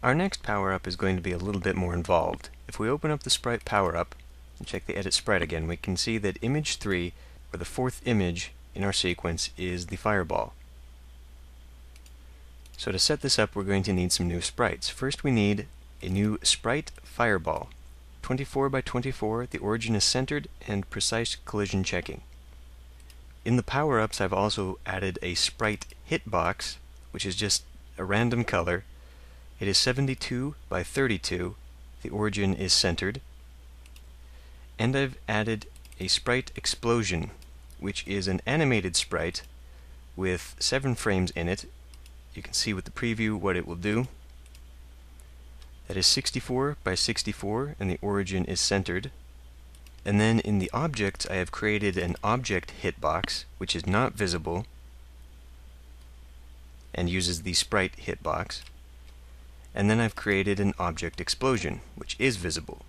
Our next power-up is going to be a little bit more involved. If we open up the sprite power-up and check the edit sprite again, we can see that image 3, or the fourth image in our sequence, is the fireball. So to set this up, we're going to need some new sprites. First we need a new sprite fireball. 24 by 24, the origin is centered, and precise collision checking. In the power-ups, I've also added a sprite hitbox, which is just a random color. It is 72 by 32, the origin is centered. And I've added a sprite explosion, which is an animated sprite with 7 frames in it you can see with the preview what it will do. That is 64 by 64 and the origin is centered. And then in the object I have created an object hitbox which is not visible and uses the sprite hitbox. And then I've created an object explosion which is visible.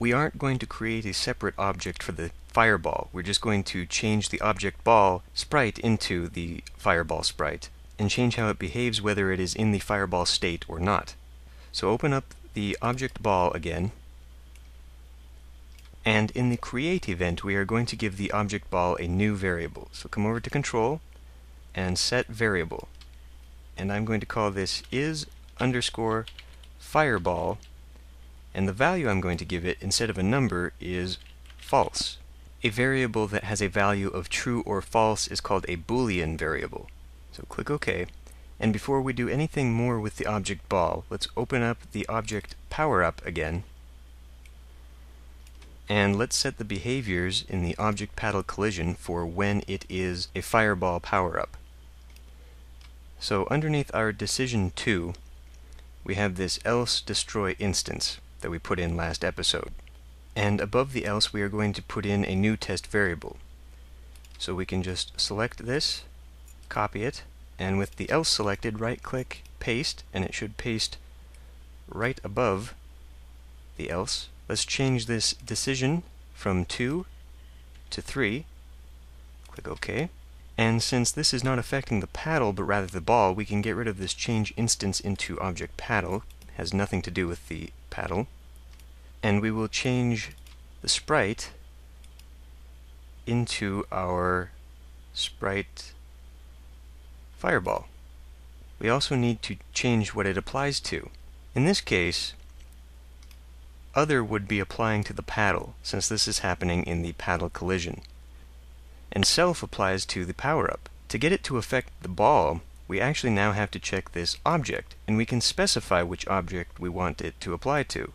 We aren't going to create a separate object for the fireball. We're just going to change the object ball sprite into the fireball sprite and change how it behaves whether it is in the fireball state or not. So open up the object ball again, and in the create event we are going to give the object ball a new variable. So come over to control and set variable. And I'm going to call this is underscore fireball and the value I'm going to give it instead of a number is false. A variable that has a value of true or false is called a boolean variable. So click OK. And before we do anything more with the object ball, let's open up the object power up again. And let's set the behaviors in the object paddle collision for when it is a fireball power up. So underneath our decision 2, we have this else destroy instance that we put in last episode. And above the else, we are going to put in a new test variable. So we can just select this copy it, and with the else selected, right-click, paste, and it should paste right above the else. Let's change this decision from 2 to 3. Click OK. And since this is not affecting the paddle, but rather the ball, we can get rid of this change instance into object paddle. It has nothing to do with the paddle. And we will change the sprite into our sprite fireball. We also need to change what it applies to. In this case, other would be applying to the paddle, since this is happening in the paddle collision. And self applies to the power-up. To get it to affect the ball, we actually now have to check this object, and we can specify which object we want it to apply to.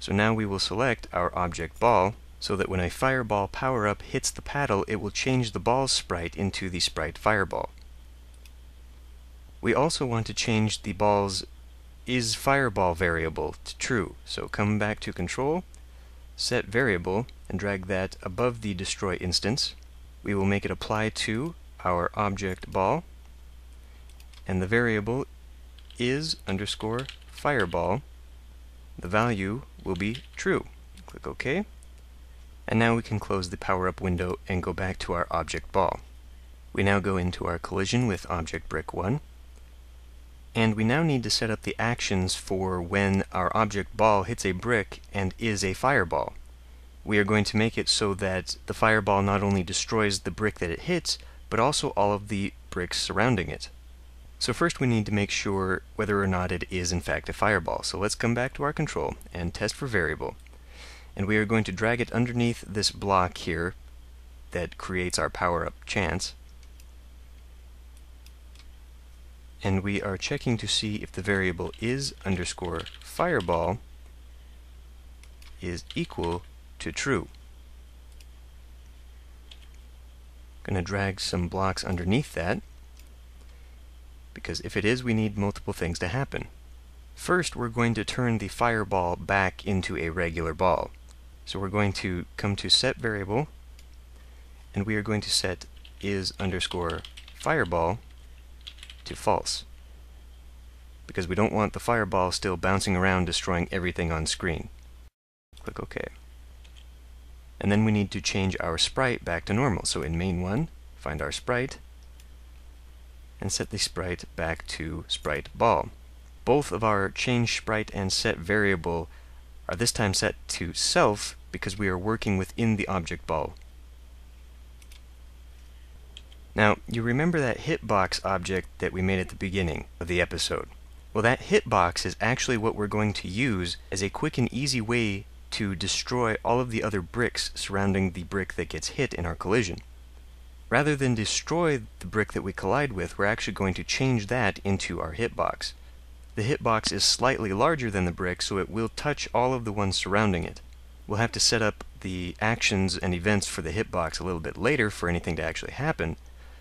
So now we will select our object ball, so that when a fireball power-up hits the paddle, it will change the ball's sprite into the sprite fireball. We also want to change the ball's is fireball variable to true. So come back to control, set variable, and drag that above the destroy instance. We will make it apply to our object ball, and the variable is underscore fireball. The value will be true. Click OK. And now we can close the power up window and go back to our object ball. We now go into our collision with object brick 1. And we now need to set up the actions for when our object ball hits a brick and is a fireball. We are going to make it so that the fireball not only destroys the brick that it hits, but also all of the bricks surrounding it. So first we need to make sure whether or not it is in fact a fireball. So let's come back to our control and test for variable. And we are going to drag it underneath this block here that creates our power-up chance. and we are checking to see if the variable is underscore fireball is equal to true. I'm going to drag some blocks underneath that because if it is, we need multiple things to happen. First, we're going to turn the fireball back into a regular ball. So we're going to come to set variable, and we are going to set is underscore fireball to false because we don't want the fireball still bouncing around destroying everything on screen. Click OK. And then we need to change our sprite back to normal. So in main 1, find our sprite, and set the sprite back to sprite ball. both of our change sprite and set variable are this time set to self because we are working within the object ball. Now, you remember that hitbox object that we made at the beginning of the episode? Well, that hitbox is actually what we're going to use as a quick and easy way to destroy all of the other bricks surrounding the brick that gets hit in our collision. Rather than destroy the brick that we collide with, we're actually going to change that into our hitbox. The hitbox is slightly larger than the brick, so it will touch all of the ones surrounding it. We'll have to set up the actions and events for the hitbox a little bit later for anything to actually happen,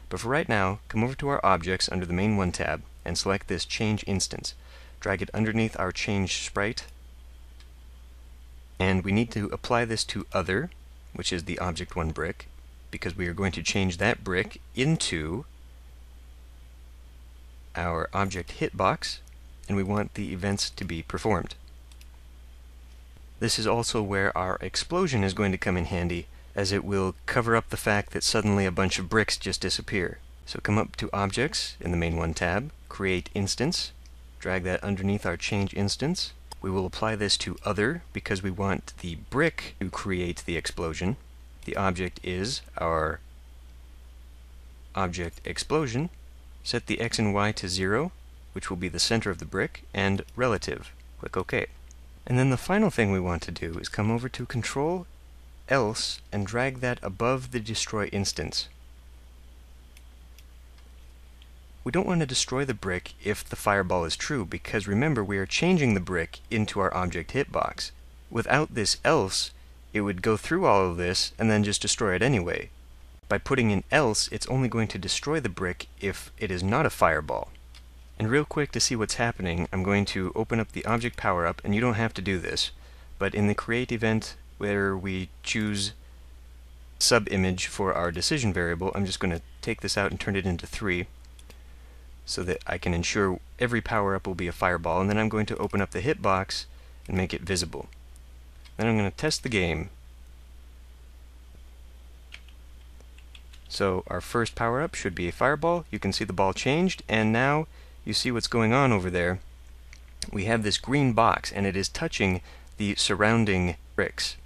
but for right now, come over to our Objects under the Main 1 tab and select this Change Instance. Drag it underneath our Change Sprite, and we need to apply this to Other, which is the Object 1 brick, because we are going to change that brick into our object hitbox, and we want the events to be performed. This is also where our explosion is going to come in handy, as it will cover up the fact that suddenly a bunch of bricks just disappear. So come up to Objects in the Main 1 tab, Create Instance, drag that underneath our Change Instance. We will apply this to Other because we want the brick to create the explosion. The object is our object explosion. Set the x and y to 0 which will be the center of the brick, and relative. Click OK. And then the final thing we want to do is come over to Control Else and drag that above the destroy instance. We don't want to destroy the brick if the fireball is true, because remember we are changing the brick into our object hitbox. Without this else, it would go through all of this and then just destroy it anyway. By putting in else, it's only going to destroy the brick if it is not a fireball. And real quick to see what's happening, I'm going to open up the object power up, and you don't have to do this, but in the create event where we choose sub-image for our decision variable, I'm just going to take this out and turn it into 3 so that I can ensure every power-up will be a fireball, and then I'm going to open up the hitbox and make it visible. Then I'm going to test the game. So our first power-up should be a fireball. You can see the ball changed, and now you see what's going on over there. We have this green box, and it is touching the surrounding bricks.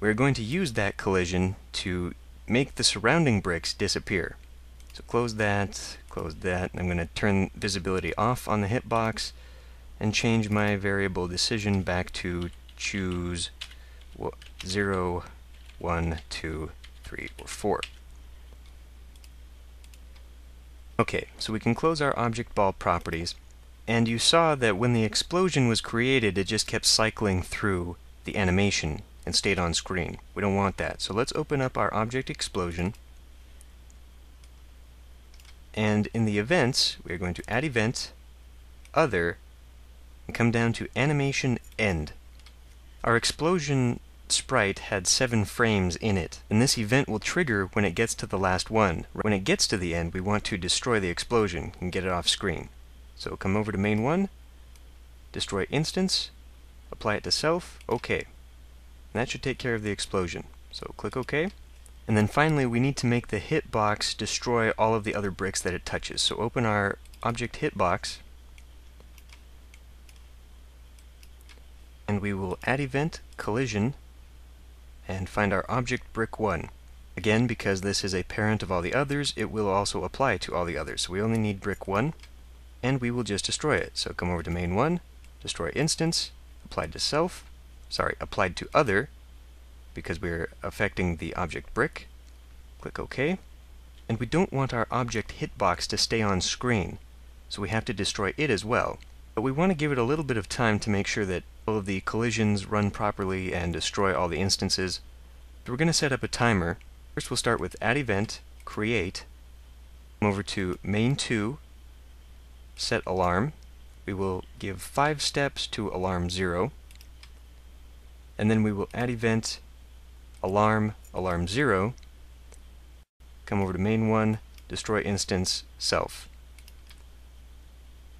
We're going to use that collision to make the surrounding bricks disappear. So close that, close that. I'm going to turn visibility off on the hitbox and change my variable decision back to choose 0, 1, 2, 3, or 4. Okay, so we can close our object ball properties, and you saw that when the explosion was created, it just kept cycling through the animation and stayed on screen. We don't want that. So let's open up our object explosion. And in the events, we're going to add event, other, and come down to animation end. Our explosion sprite had seven frames in it, and this event will trigger when it gets to the last one. When it gets to the end, we want to destroy the explosion and get it off screen. So come over to main one, destroy instance, apply it to self, OK. And that should take care of the explosion. So click OK. And then finally, we need to make the hitbox destroy all of the other bricks that it touches. So open our object hitbox, and we will add event collision and find our object brick 1. Again, because this is a parent of all the others, it will also apply to all the others. So we only need brick 1, and we will just destroy it. So come over to main 1, destroy instance, applied to self, sorry, applied to other, because we're affecting the object brick. Click OK. And we don't want our object hitbox to stay on screen, so we have to destroy it as well. But we want to give it a little bit of time to make sure that all of the collisions run properly and destroy all the instances. So we're going to set up a timer. First we'll start with add event, create, come over to main 2, set alarm. We will give 5 steps to alarm 0, and then we will add event, alarm, alarm 0, come over to main 1, destroy instance, self.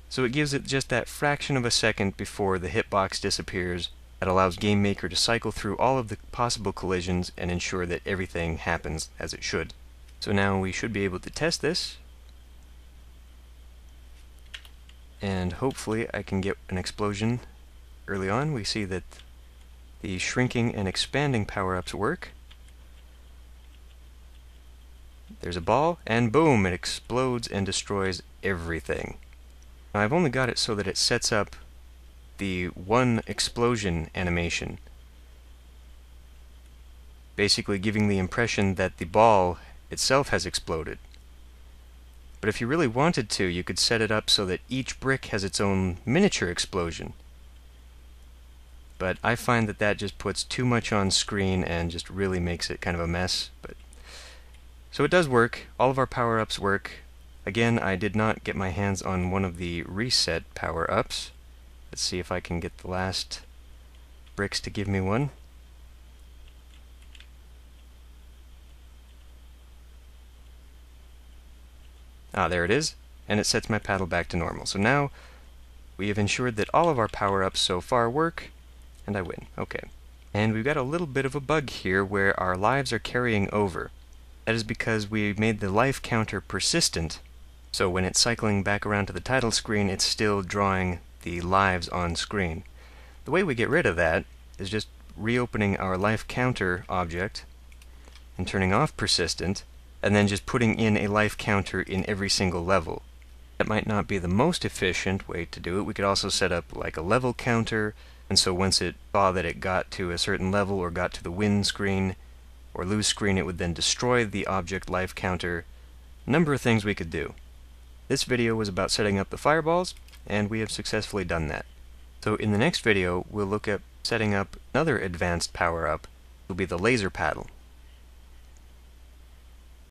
So it gives it just that fraction of a second before the hitbox disappears that allows GameMaker to cycle through all of the possible collisions and ensure that everything happens as it should. So now we should be able to test this. and hopefully I can get an explosion early on. We see that the shrinking and expanding power-ups work. There's a ball, and boom, it explodes and destroys everything. Now, I've only got it so that it sets up the one explosion animation, basically giving the impression that the ball itself has exploded. But if you really wanted to, you could set it up so that each brick has its own miniature explosion. But I find that that just puts too much on screen and just really makes it kind of a mess. But So it does work. All of our power-ups work. Again, I did not get my hands on one of the reset power-ups. Let's see if I can get the last bricks to give me one. Ah, there it is, and it sets my paddle back to normal. So now we have ensured that all of our power-ups so far work, and I win. Okay. And we've got a little bit of a bug here where our lives are carrying over. That is because we made the life counter persistent, so when it's cycling back around to the title screen, it's still drawing the lives on screen. The way we get rid of that is just reopening our life counter object and turning off persistent, and then just putting in a life counter in every single level. That might not be the most efficient way to do it. We could also set up like a level counter, and so once it saw that it got to a certain level or got to the win screen or lose screen, it would then destroy the object life counter. Number of things we could do. This video was about setting up the fireballs, and we have successfully done that. So in the next video, we'll look at setting up another advanced power-up. It will be the laser paddle.